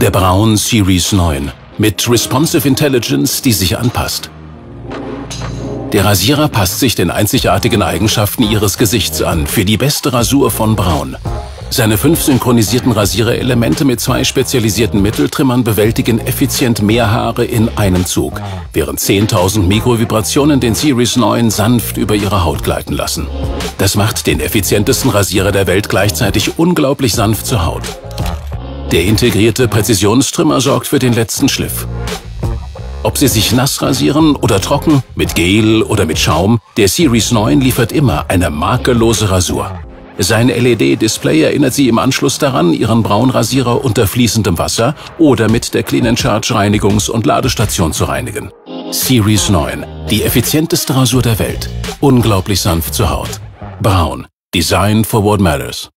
Der Braun Series 9 mit Responsive Intelligence, die sich anpasst. Der Rasierer passt sich den einzigartigen Eigenschaften Ihres Gesichts an für die beste Rasur von Braun. Seine fünf synchronisierten Rasiererelemente mit zwei spezialisierten Mitteltrimmern bewältigen effizient mehr Haare in einem Zug, während 10.000 Mikrovibrationen den Series 9 sanft über Ihre Haut gleiten lassen. Das macht den effizientesten Rasierer der Welt gleichzeitig unglaublich sanft zur Haut. Der integrierte Präzisionstrimmer sorgt für den letzten Schliff. Ob Sie sich nass rasieren oder trocken, mit Gel oder mit Schaum, der Series 9 liefert immer eine makellose Rasur. Sein LED-Display erinnert Sie im Anschluss daran, Ihren Braunrasierer unter fließendem Wasser oder mit der Clean Charge Reinigungs- und Ladestation zu reinigen. Series 9, die effizienteste Rasur der Welt. Unglaublich sanft zur Haut. Braun. Design for what matters.